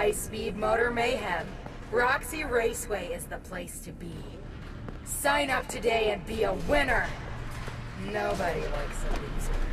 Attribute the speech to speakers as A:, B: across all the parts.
A: high-speed motor mayhem, Roxy Raceway is the place to be. Sign up today and be a winner! Nobody likes a loser.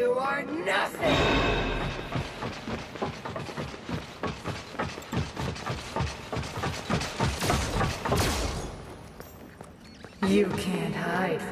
A: You are nothing! You can't hide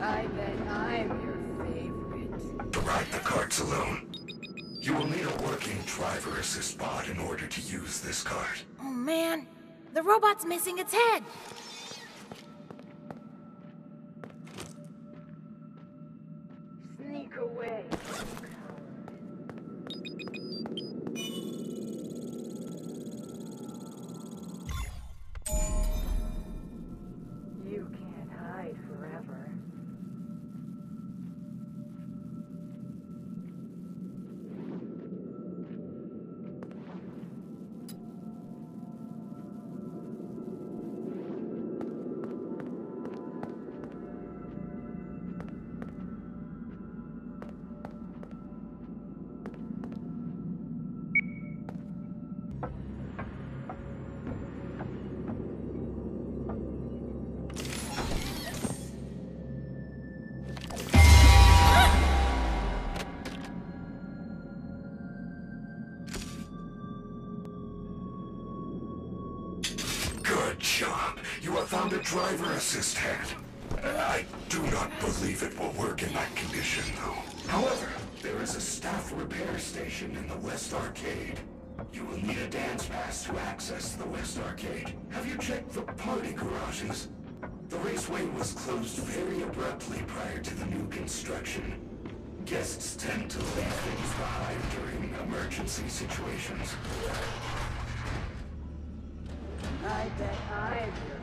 A: I bet I'm your favorite.
B: To ride the carts alone. You will need a working driver assist bot in order to use this cart.
C: Oh man, the robot's missing its head.
A: You
B: have found a driver assist hat. I do not believe it will work in that condition, though. However, there is a staff repair station in the West Arcade. You will need a dance pass to access the West Arcade. Have you checked the party garages? The raceway was closed very abruptly prior to the new construction. Guests tend to leave things behind during emergency situations.
A: I bet I'm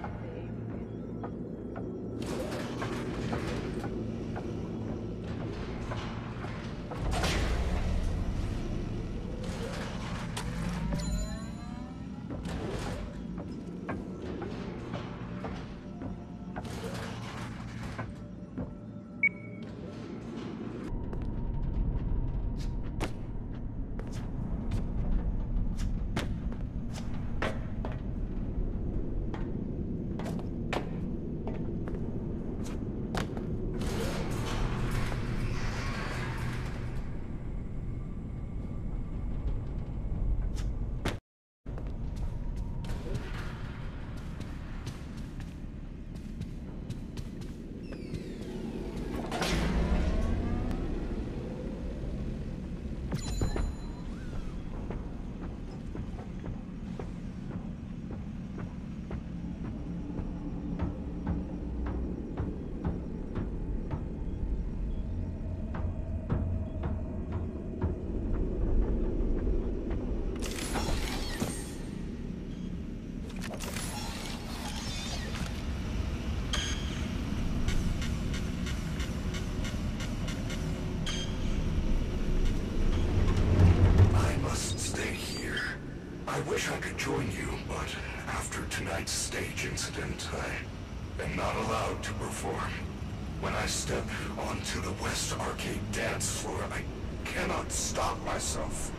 B: onto the West Arcade dance floor, I cannot stop myself.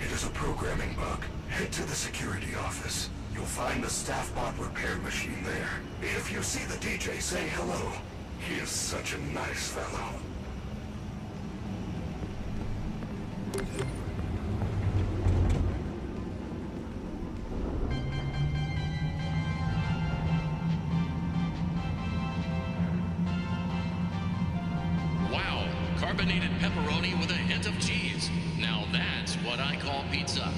B: It is a programming bug. Head to the security office. You'll find the staff bot repair machine there. If you see the DJ, say hello. He is such a nice fellow.
D: Carbonated pepperoni with a hint of cheese. Now that's what I call pizza.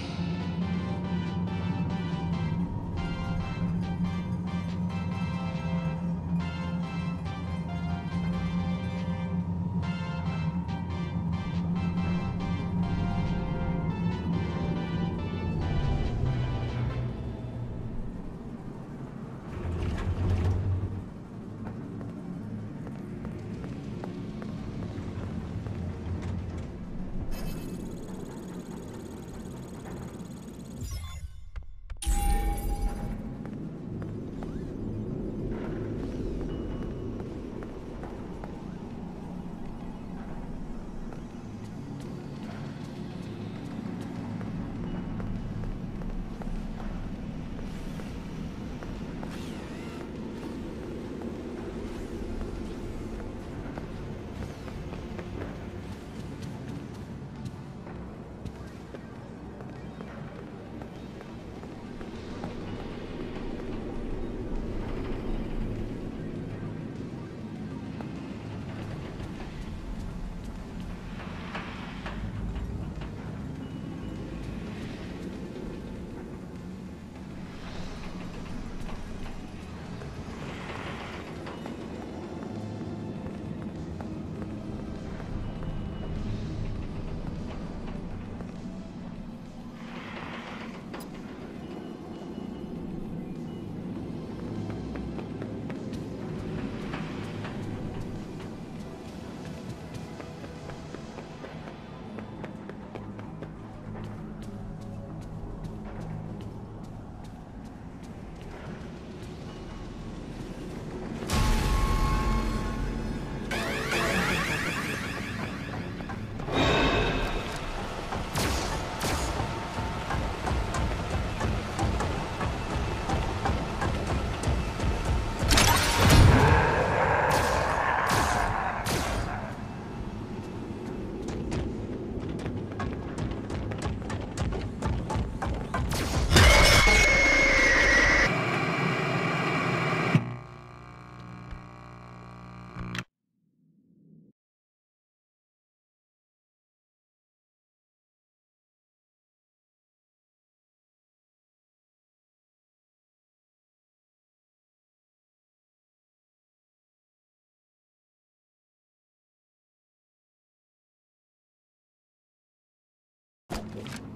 B: people.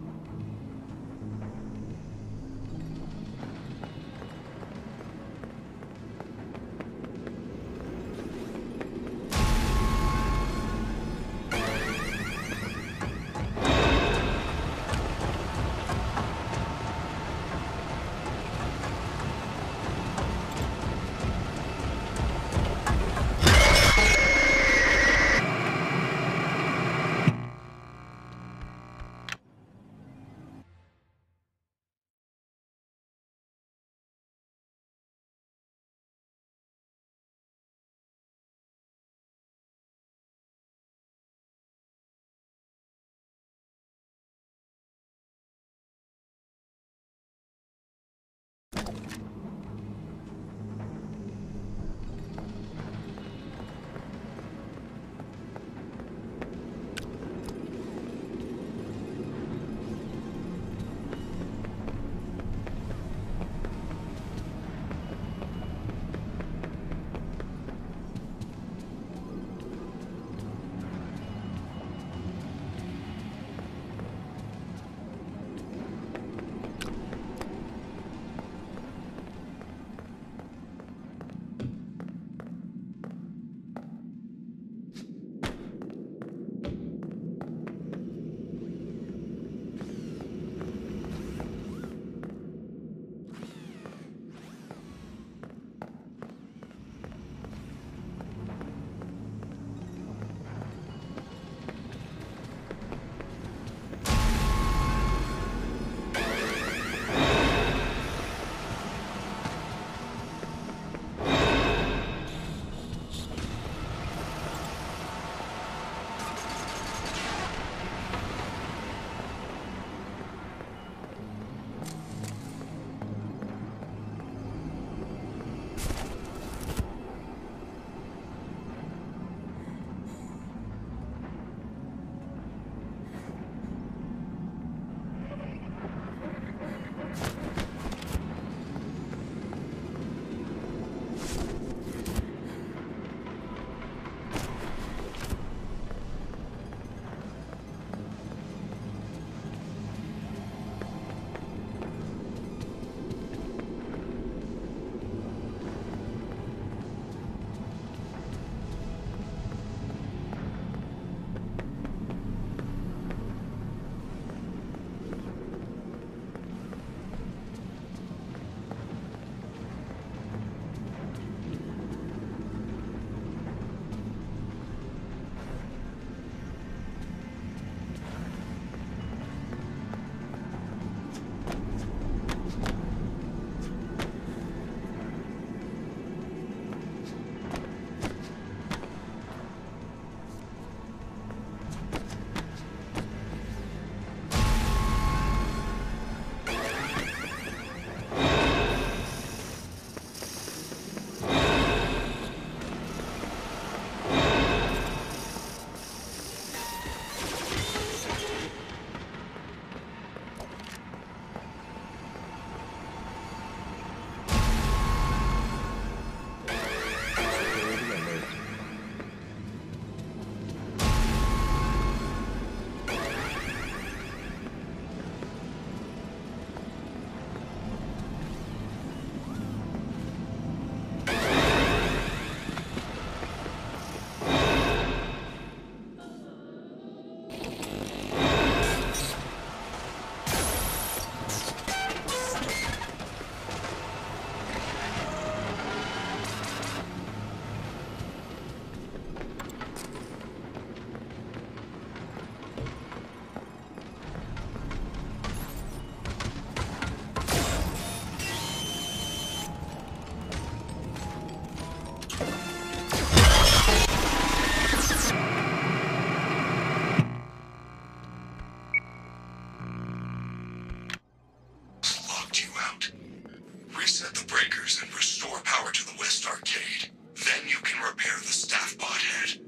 B: restore power to
D: the West Arcade.
B: Then you can repair the staff bot head.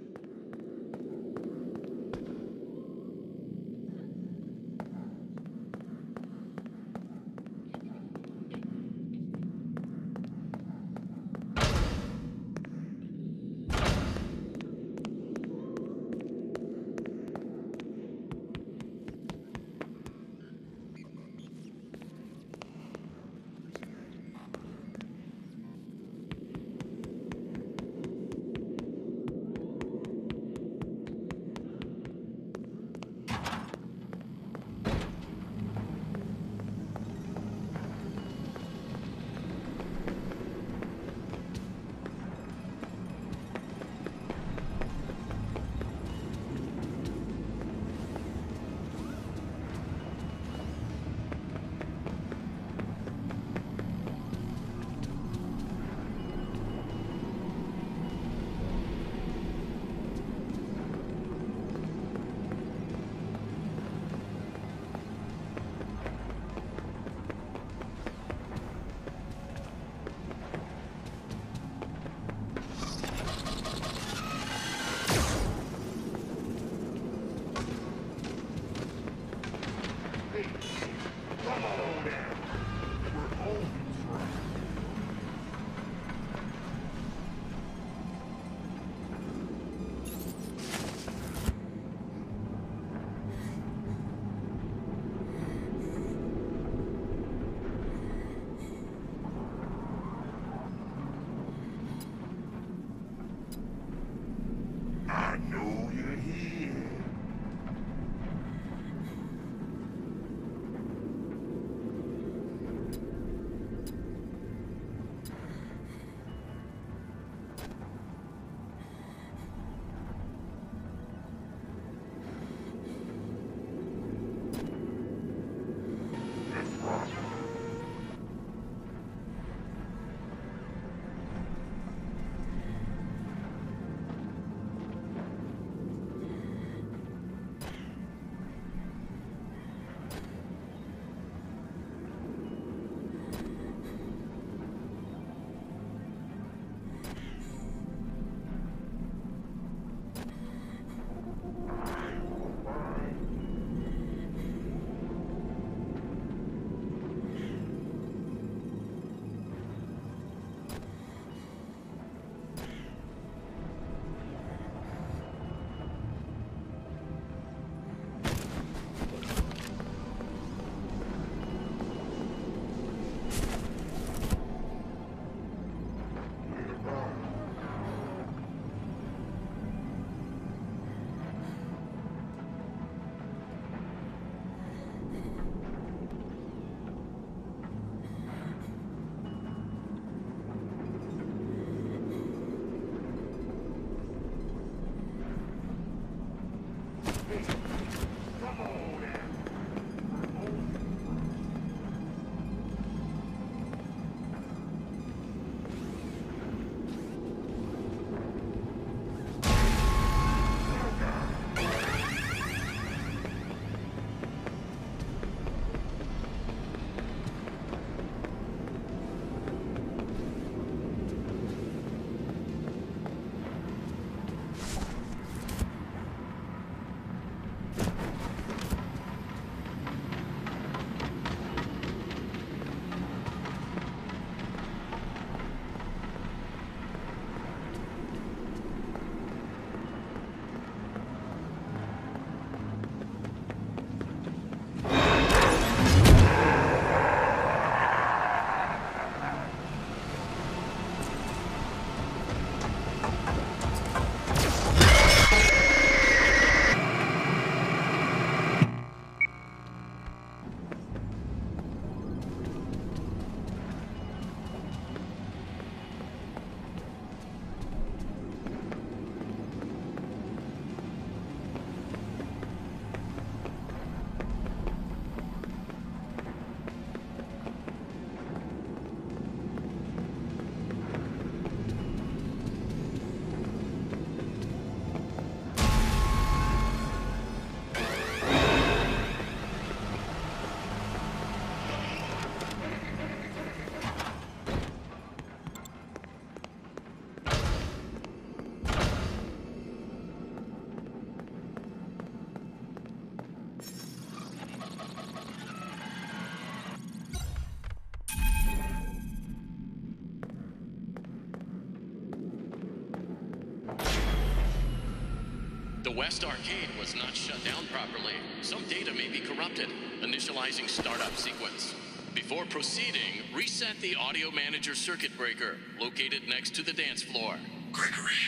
D: The West Arcade was not shut down properly. Some data may be corrupted. Initializing startup sequence. Before proceeding, reset the audio manager circuit breaker located next to the dance floor.
B: Gregory,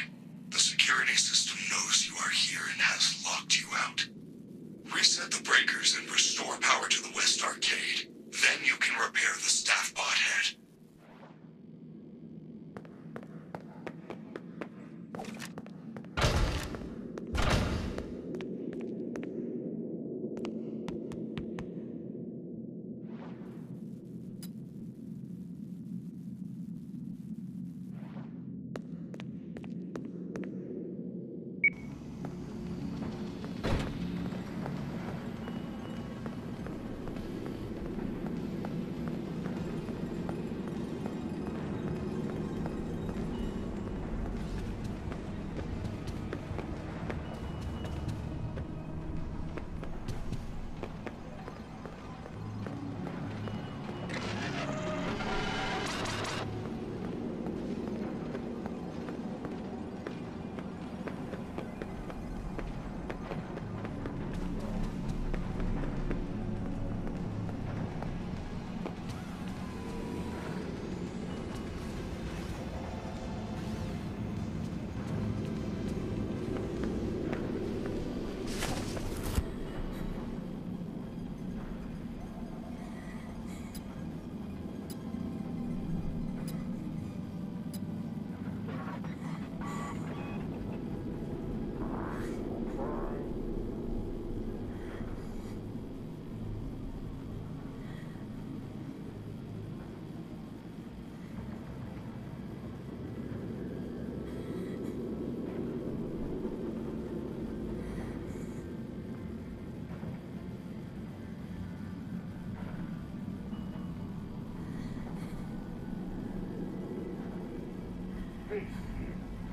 B: the security system knows you are here and has locked you out. Reset the breakers and restore power to the West Arcade. Then you can repair the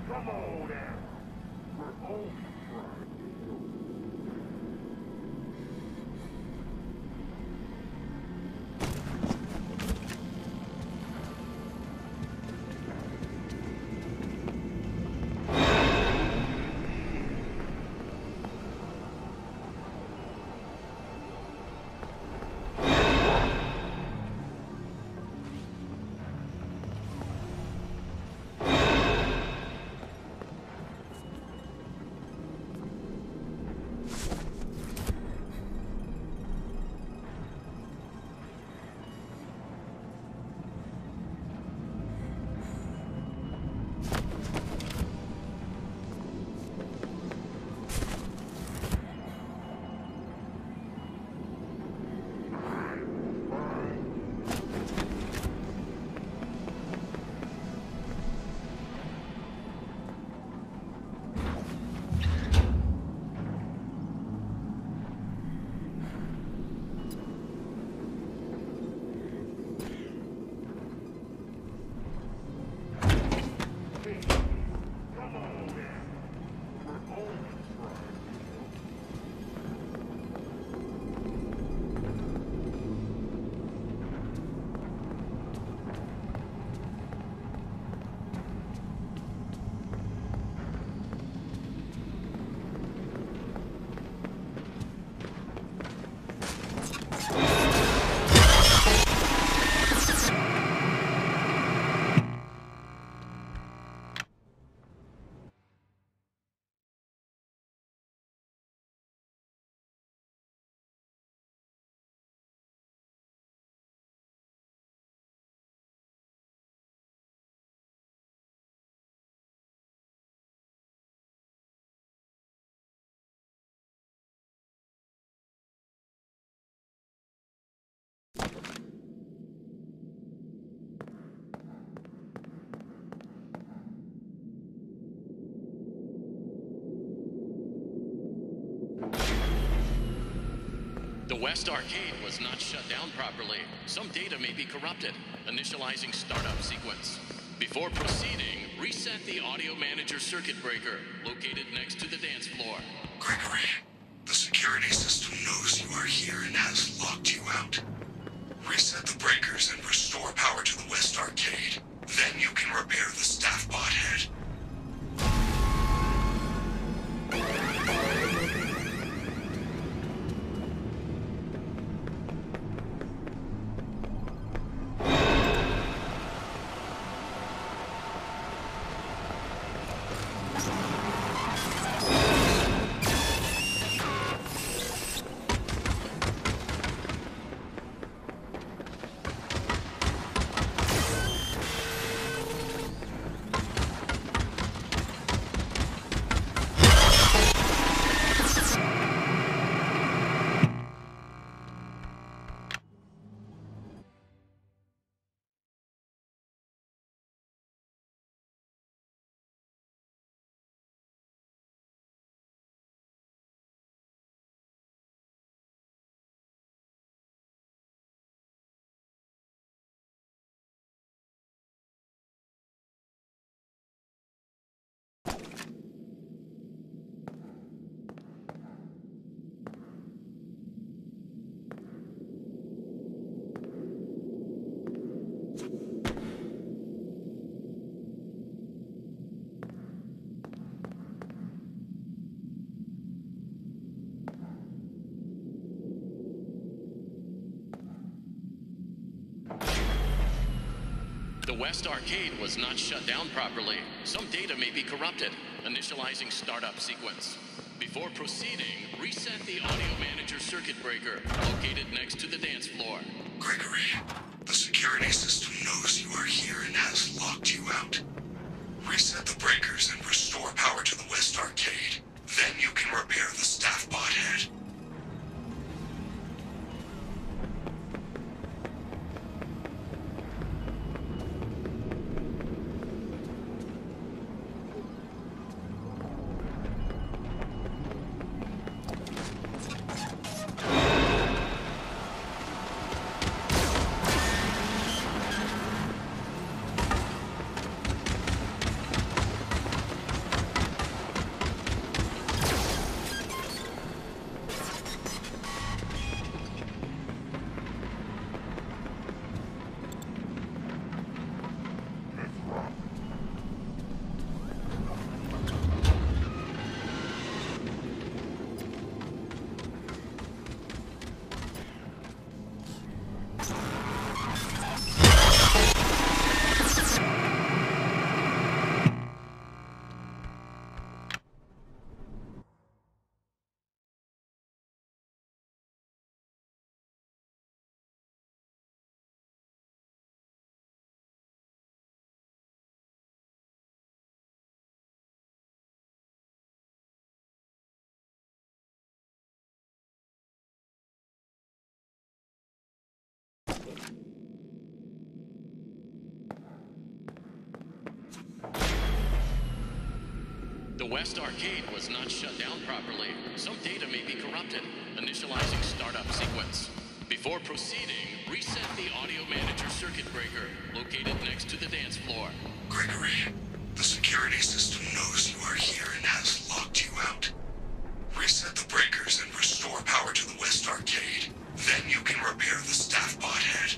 B: Come on now. We're old.
D: The West Arcade was not shut down properly. Some data may be corrupted. Initializing startup sequence. Before proceeding, reset the audio manager circuit breaker located next to the dance floor.
B: Gregory, the security system knows you are here and has locked you out. Reset the breakers and restore power to the West Arcade. Then you can repair the staff bot head.
D: West Arcade was not shut down properly. Some data may be corrupted. Initializing startup sequence. Before proceeding, reset the audio manager circuit breaker located next to the dance floor.
B: Gregory, the security system knows you are here and has locked you out. Reset the breakers and restore power to the West Arcade. Then you can repair the staff bot head.
D: The West Arcade was not shut down properly. Some data may be corrupted. Initializing startup sequence. Before proceeding, reset the audio manager circuit breaker located next to the dance floor.
B: Gregory, the security system knows you are here and has locked you out. Reset the breakers and restore power to the West Arcade. Then you can repair the staff bot head.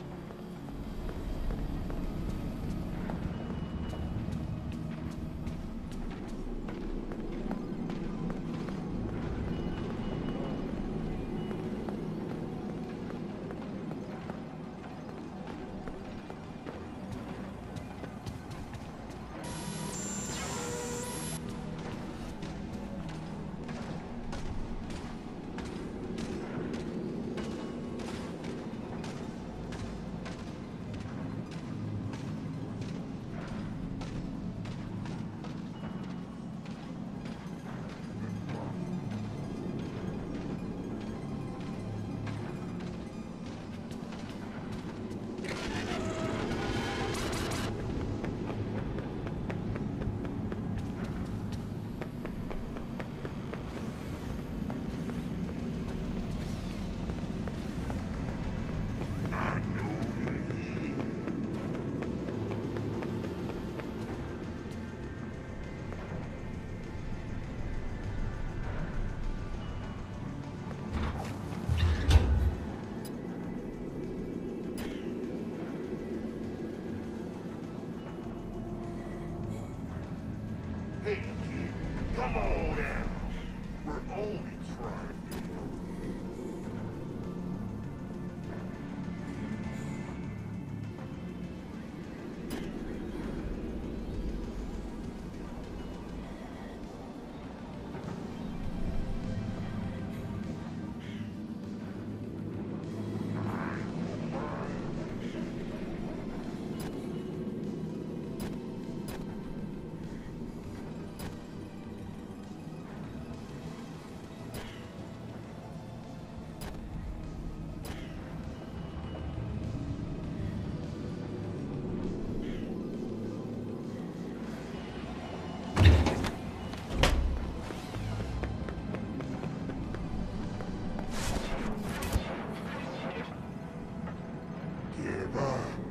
B: Uh.